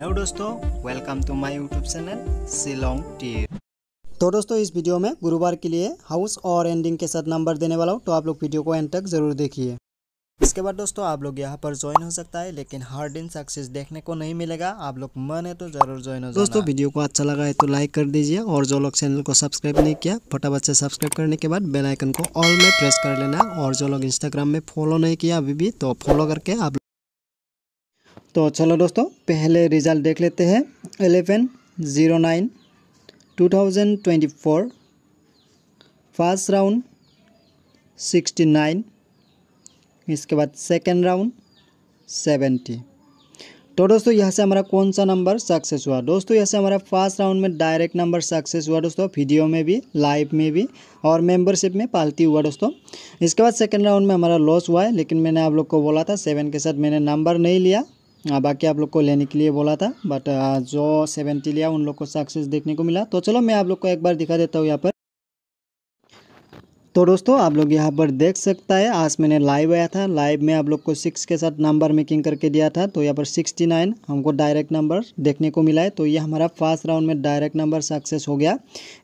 Hello दोस्तों welcome to my YouTube channel Shillong T तो दोस्तों इस वीडियो में गुरुवार के लिए हाउस और एंडिंग के साथ नंबर देने वाला हूँ तो आप लोग वीडियो को एंड तक ज़रूर देखिए। इसके बाद दोस्तों आप लोग यहाँ पर ज्वाइन हो सकता है लेकिन हर दिन सक्सेस देखने को नहीं मिलेगा। आप लोग मन है तो ज़रूर ज्वाइन हो दोस्तों वीडियो को अच्छा लगा है तो लाइक कर दीजिए और जो लोग चैनल को सब्सक्राइब नहीं किया फटाफट से सब्सक्राइब करने के बाद बेल आइकन को ऑल में प्रेस कर लेना और जो लोग इंस्टाग्राम में फॉलो नहीं किया अभी भी तो फॉलो करके आप तो चलो दोस्तों, पहले रिज़ल्ट देख लेते हैं। Eleven zero nine two thousand twenty four first round sixty nine इसके बाद सेकेंड राउंड सेवेंटी तो दोस्तों, यहाँ से हमारा कौन सा नंबर सक्सेस हुआ? दोस्तों, यहाँ से हमारा फ़र्स्ट राउंड में डायरेक्ट नंबर सक्सेस हुआ दोस्तों वीडियो में भी लाइव में भी, और मेंबरशिप में पालती हुआ दोस्तों। इसके बाद सेकंड राउंड में हमारा लॉस हुआ है, लेकिन मैंने आप लोग को बोला था सेवन के साथ मैंने नंबर नहीं लिया। बाकी आप लोग को लेने के लिए बोला था बट जो सेवेंटी लिया उन लोग को सक्सेस देखने को मिला। तो चलो मैं आप लोग को एक बार दिखा देता हूँ यहाँ पर। तो दोस्तों, आप लोग यहाँ पर देख सकता है, आज मैंने लाइव आया था। लाइव में आप लोग को सिक्स के साथ नंबर मेकिंग करके दिया था तो यहाँ पर सिक्सटी नाइन हमको डायरेक्ट नंबर देखने को मिला है। तो ये हमारा फ़र्स्ट राउंड में डायरेक्ट नंबर सक्सेस हो गया।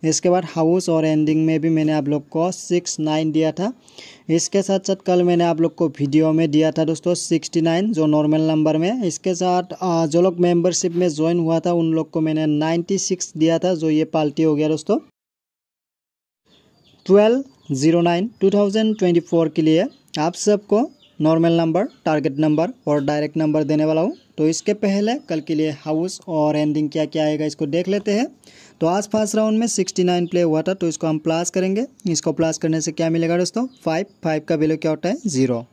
इसके बाद हाउस और एंडिंग में भी मैंने आप लोग को सिक्स नाइन दिया था। इसके साथ साथ कल मैंने आप लोग को वीडियो में दिया था दोस्तों सिक्सटी नाइन जो नॉर्मल नंबर में इसके साथ जो लोग मेम्बरशिप में ज्वाइन हुआ था, उन लोग को मैंने नाइन्टी सिक्स दिया था, जो ये पाल्टी हो गया दोस्तों। Twelve zero nine two thousand twenty four के लिए आप सबको नॉर्मल नंबर, टारगेट नंबर और डायरेक्ट नंबर देने वाला हूँ। तो इसके पहले कल के लिए हाउस और एंडिंग क्या क्या आएगा इसको देख लेते हैं। तो आज फ़र्स्ट राउंड में सिक्सटी नाइन प्ले हुआ था तो इसको हम प्लास करेंगे। इसको प्लास करने से क्या मिलेगा दोस्तों? फाइव फाइव का वैल्यू क्या होता है? ज़ीरो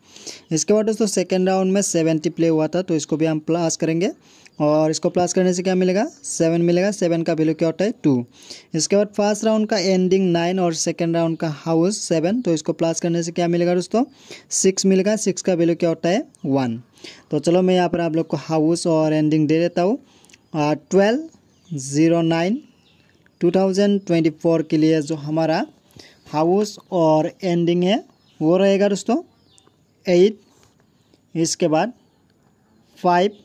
इसके बाद दोस्तों सेकेंड राउंड में सेवेंटी प्ले हुआ था तो इसको भी हम प्लास करेंगे। और इसको प्लस करने से क्या मिलेगा? सेवन मिलेगा। सेवन का वैल्यू क्या होता है? टू इसके बाद फ़र्स्ट राउंड का एंडिंग नाइन और सेकेंड राउंड का हाउस सेवन तो इसको प्लस करने से क्या मिलेगा दोस्तों? सिक्स मिलेगा। सिक्स का वैल्यू क्या होता है? वन तो चलो मैं यहाँ पर आप लोग को हाउस और एंडिंग दे देता हूँ। Twelve zero nine two thousand twenty four के लिए जो हमारा हाउस और एंडिंग है, वो रहेगा दोस्तों एट इसके बाद फाइव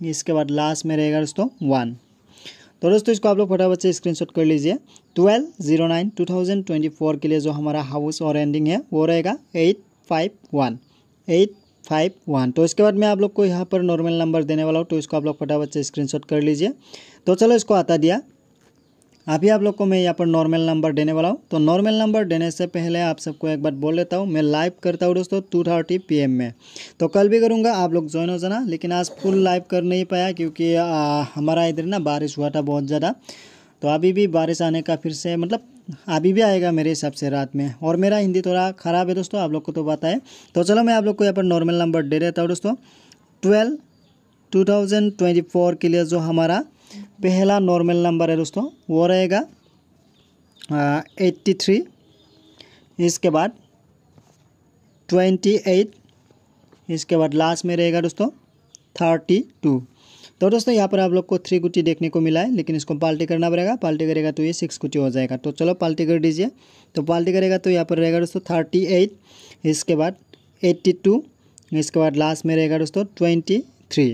इसके बाद लास्ट में रहेगा दोस्तों वन तो दोस्तों इसको आप लोग फटाफट से स्क्रीनशॉट कर लीजिए। Twelve zero nine two thousand twenty four के लिए जो हमारा हाउस और एंडिंग है, वो रहेगा eight five one eight five one तो इसके बाद मैं आप लोग को यहाँ पर नॉर्मल नंबर देने वाला हूँ तो इसको आप लोग फटाफट से स्क्रीनशॉट कर लीजिए। तो चलो इसको आता दिया। अभी आप लोग को मैं यहाँ पर नॉर्मल नंबर देने वाला हूँ। तो नॉर्मल नंबर देने से पहले आप सबको एक बार बोल लेता हूँ मैं लाइव करता हूँ दोस्तों टू थर्टी पी में। तो कल भी करूँगा आप लोग ज्वाइन हो जाना लेकिन आज फुल लाइव कर नहीं पाया क्योंकि आ, हमारा इधर ना बारिश हुआ था बहुत ज़्यादा। तो अभी भी बारिश आने का फिर से मतलब अभी भी आएगा मेरे हिसाब से रात में। और मेरा हिंदी थोड़ा ख़राब है दोस्तों आप लोग को तो पता है। तो चलो मैं आप लोग को यहाँ पर नॉर्मल नंबर दे देता हूँ दोस्तों। Twelve two thousand twenty four के लिए जो हमारा पहला नॉर्मल नंबर है दोस्तों, वो रहेगा एट्टी थ्री इसके बाद ट्वेंटी एट इसके बाद लास्ट में रहेगा दोस्तों थर्टी टू तो दोस्तों, यहाँ पर आप लोग को थ्री गुटी देखने को मिला है, लेकिन इसको पाल्टी करना पड़ेगा, पाल्टी करेगा तो ये सिक्स गुटी हो जाएगा। तो चलो पाल्टी कर दीजिए। तो पाल्टी करेगा तो यहाँ पर रहेगा दोस्तों थर्टी एट इसके बाद एट्टी टू इसके बाद लास्ट में रहेगा दोस्तों ट्वेंटी थ्री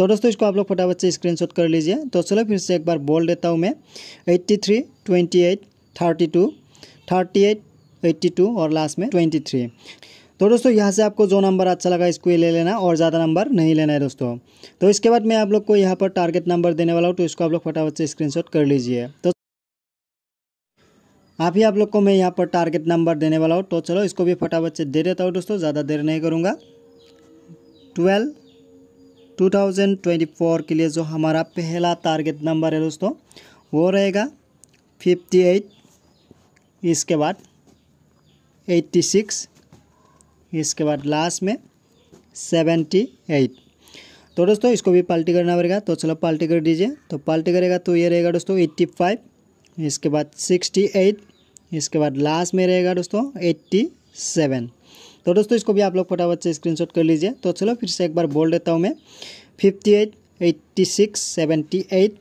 तो दोस्तों, इसको आप लोग फटाफट से स्क्रीनशॉट कर लीजिए। तो चलो, फिर से एक बार बोल देता हूँ मैं। Eighty three twenty eight thirty two thirty eight eighty two और लास्ट में ट्वेंटी थ्री तो दोस्तों, यहाँ से आपको जो नंबर अच्छा लगा, इसको ले लेना और ज़्यादा नंबर नहीं लेना है दोस्तों। तो इसके बाद मैं आप लोग को यहाँ पर टारगेट नंबर देने वाला हूँ तो इसको आप लोग फटाफट से स्क्रीनशॉट कर लीजिए। तो आप ही आप लोग को मैं यहाँ पर टारगेट नंबर देने वाला हूँ। तो चलो, इसको भी फटाफट से दे देता हूँ दोस्तों, ज़्यादा देर नहीं करूँगा। ट्वेल्व 2024 के लिए जो हमारा पहला टारगेट नंबर है दोस्तों, वो रहेगा 58 इसके बाद 86 इसके बाद लास्ट में 78 तो दोस्तों, इसको भी पाल्टी करना पड़ेगा तो चलो पाल्टी कर दीजिए। तो पाल्टी करेगा तो ये रहेगा दोस्तों 85 इसके बाद 68 इसके बाद लास्ट में रहेगा दोस्तों 87 तो दोस्तों, इसको भी आप लोग फटाफट से स्क्रीनशॉट कर लीजिए। तो चलो, फिर से एक बार बोल देता हूँ मैं। Fifty eight eighty six seventy eight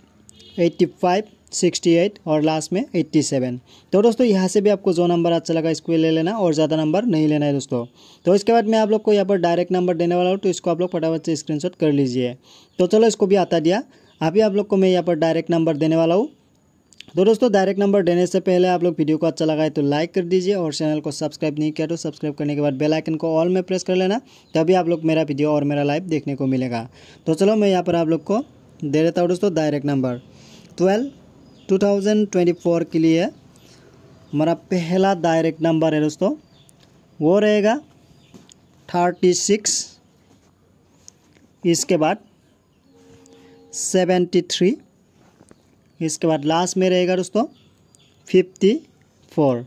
eighty five sixty eight और लास्ट में एट्टी सेवन तो दोस्तों, यहाँ से भी आपको जो नंबर अच्छा लगा, इसको ले लेना और ज़्यादा नंबर नहीं लेना है दोस्तों। तो इसके बाद मैं आप लोग को यहाँ पर डायरेक्ट नंबर देने वाला हूँ तो इसको आप लोग फटाफट से स्क्रीनशॉट कर लीजिए। तो चलो, इसको भी आता दिया। अभी आप लोग को मैं यहाँ पर डायरेक्ट नंबर देने वाला हूँ। तो दोस्तों डायरेक्ट नंबर देने से पहले आप लोग वीडियो को अच्छा लगा है तो लाइक कर दीजिए और चैनल को सब्सक्राइब नहीं किया तो सब्सक्राइब करने के बाद बेल आइकन को ऑल में प्रेस कर लेना, तभी आप लोग मेरा वीडियो और मेरा लाइव देखने को मिलेगा। तो चलो, मैं यहाँ पर आप लोग को दे देता हूँ दोस्तों डायरेक्ट नंबर ट्वेल्व टू के लिए हमारा पहला डायरेक्ट नंबर है दोस्तों। वो रहेगा थर्टी सिक्स इसके बाद सेवेंटी थ्री इसके बाद लास्ट में रहेगा दोस्तों फिफ्टी फोर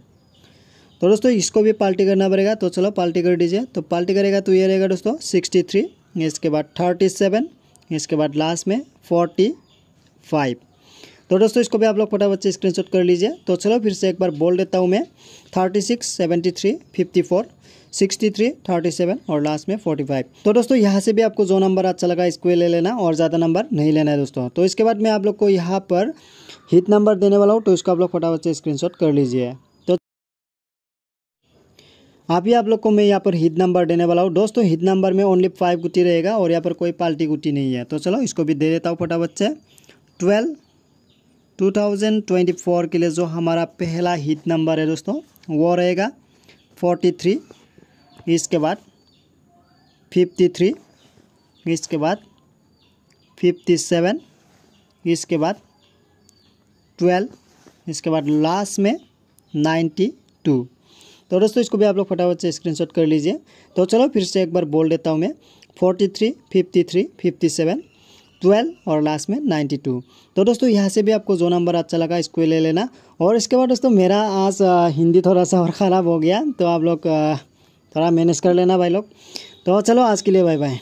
तो दोस्तों, इसको भी पाल्टी करना पड़ेगा तो चलो पाल्टी कर दीजिए। तो पाल्टी करेगा तो ये रहेगा दोस्तों सिक्सटी थ्री इसके बाद थर्टी सेवन इसके बाद लास्ट में फोर्टी फाइव तो दोस्तों, इसको भी आप लोग फटाफट से स्क्रीनशॉट कर लीजिए। तो चलो, फिर से एक बार बोल देता हूँ मैं। Thirty six seventy three fifty four sixty three thirty seven और लास्ट में फोर्टी फाइव तो दोस्तों, यहाँ से भी आपको जो नंबर अच्छा लगा, इसको ले लेना और ज़्यादा नंबर नहीं लेना है दोस्तों। तो इसके बाद मैं आप लोग को यहाँ पर हिट नंबर देने वाला हूँ तो इसको आप लोग फटाफट से स्क्रीनशॉट कर लीजिए। तो अभी आप लोग को मैं यहाँ पर हिट नंबर देने वाला हूँ। दोस्तों हिट नंबर में ओनली फाइव गुटी रहेगा और यहाँ पर कोई पाल्टी गुटी नहीं है। तो चलो, इसको भी दे देता हूँ फटाफट से। ट्वेल्व 2024 के लिए जो हमारा पहला हिट नंबर है दोस्तों वो रहेगा 43 इसके बाद 53 इसके बाद 57 इसके बाद 12 इसके बाद लास्ट में 92 तो दोस्तों इसको भी आप लोग फटाफट से स्क्रीनशॉट कर लीजिए। तो चलो फिर से एक बार बोल देता हूँ मैं 43, 53, 57 ट्वेल्व और लास्ट में नाइन्टी टू। तो दोस्तों, यहाँ से भी आपको जो नंबर अच्छा लगा, इसको ले लेना। और इसके बाद दोस्तों, मेरा आज हिंदी थोड़ा सा और ख़राब हो गया तो आप लोग थोड़ा मैनेज कर लेना भाई लोग। तो चलो, आज के लिए बाय बाय